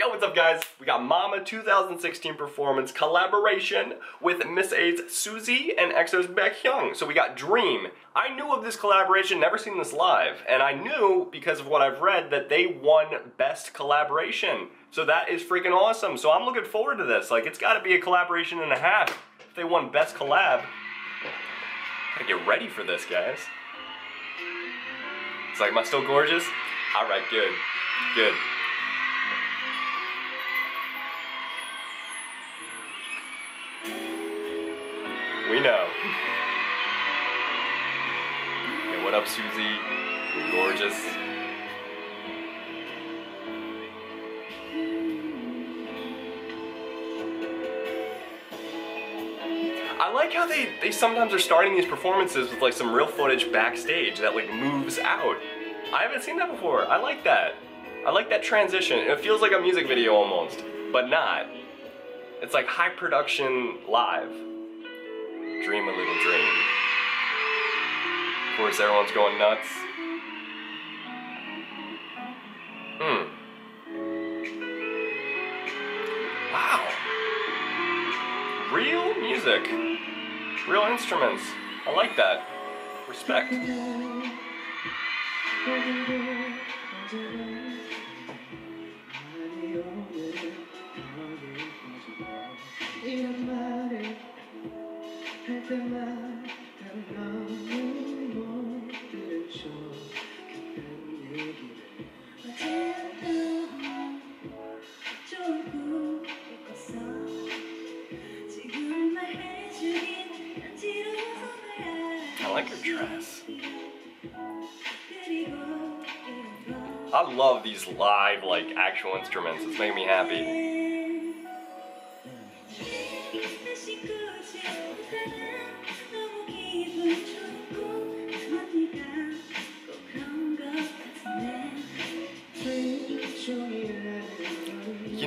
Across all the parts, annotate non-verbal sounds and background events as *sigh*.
Yo, what's up guys? We got Mama 2016 performance collaboration with Miss A's Suzy and EXO's Baekhyun. So we got Dream. I knew of this collaboration, never seen this live, and I knew because of what I've read that they won Best Collaboration. So that is freaking awesome. So I'm looking forward to this. Like, it's gotta be a collaboration and a half. If they won Best Collab, gotta get ready for this, guys. It's like, am I still gorgeous? Alright, good. Good. We know. Hey, what up, Suzy? You're gorgeous. I like how they, they sometimes are starting these performances with like some real footage backstage that like moves out. I haven't seen that before. I like that. I like that transition. It feels like a music video almost, but not. It's like high production live. Dream a little dream. Of course, everyone's going nuts. Hmm. Wow. Real music. Real instruments. I like that. Respect. I like your dress. I love these live, like, actual instruments. It's making me happy.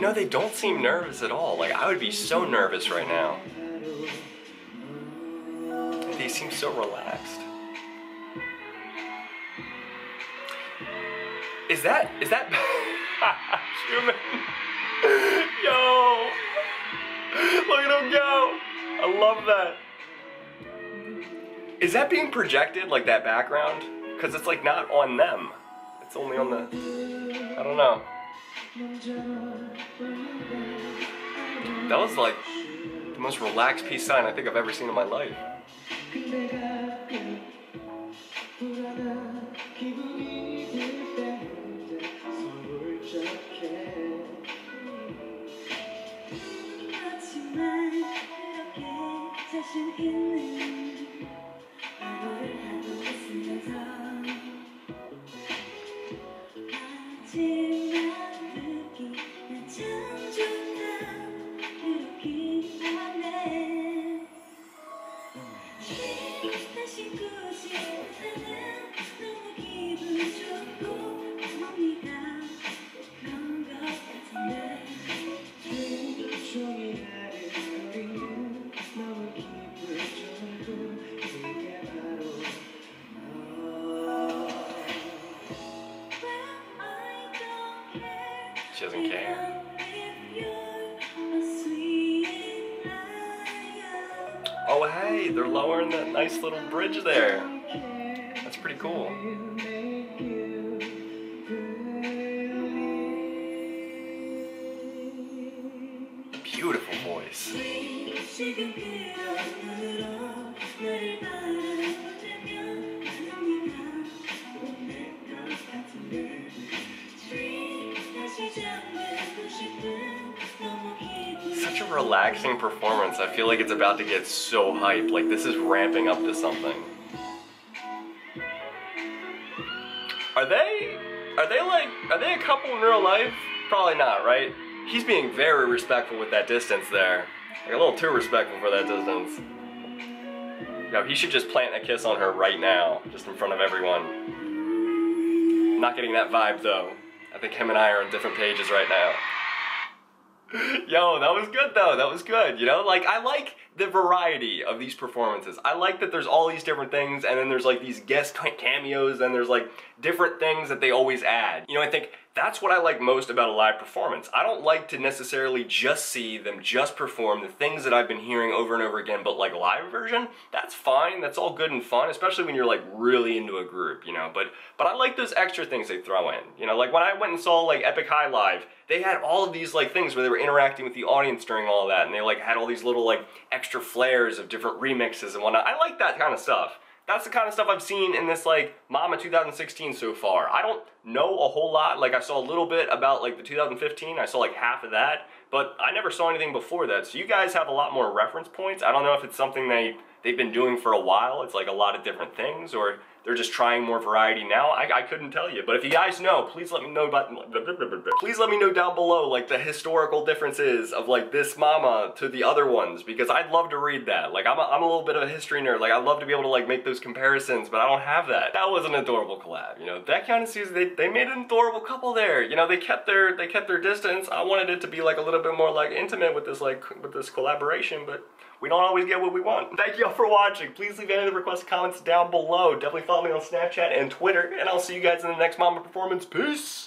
Know, they don't seem nervous at all. Like, I would be so nervous right now. They seem so relaxed. Is that, is that, *laughs* human? Yo! Look at him go! I love that. Is that being projected, like that background? Because it's like not on them. It's only on the, I don't know. That was like the most relaxed peace sign I think I've ever seen in my life. Doesn't care. Oh hey, they're lowering that nice little bridge there. That's pretty cool. Beautiful voice. A relaxing performance. I feel like it's about to get so hype. Like this is ramping up to something. Are they are they like are they a couple in real life? Probably not, right? He's being very respectful with that distance there. Like a little too respectful for that distance. Yeah, he should just plant a kiss on her right now, just in front of everyone. Not getting that vibe though. I think him and I are on different pages right now. Yo, that was good though. That was good. You know, like I like the variety of these performances. I like that there's all these different things, and then there's like these guest cameos, and there's like different things that they always add. You know, I think that's what I like most about a live performance. I don't like to necessarily just see them just perform the things that I've been hearing over and over again, but like live version, that's fine. That's all good and fun, especially when you're like really into a group, you know. But but I like those extra things they throw in. You know, like when I went and saw like Epic High Live, they had all of these like things where they were interacting with the audience during all that, and they like had all these little like extra flares of different remixes and whatnot. I like that kind of stuff that's the kind of stuff I've seen in this like Mama 2016 so far. I don't know a whole lot. Like I saw a little bit about like the 2015. I saw like half of that, but I never saw anything before that. So you guys have a lot more reference points. I don't know if it's something they they've been doing for a while. It's like a lot of different things, or they're just trying more variety now. I, I couldn't tell you, but if you guys know, please let me know about. Please let me know down below like the historical differences of like this mama to the other ones because I'd love to read that. Like I'm a, I'm a little bit of a history nerd. Like I'd love to be able to like make those comparisons, but I don't have that. That was an adorable collab. You know, Baekhyun and Suzy, they, they made an adorable couple there. You know, they kept their they kept their distance. I wanted it to be like a little bit more like intimate with this like with this collaboration, but we don't always get what we want. Thank you all for watching. Please leave any of the requested comments down below. Definitely follow me on Snapchat and Twitter, and I'll see you guys in the next Mama Performance. Peace!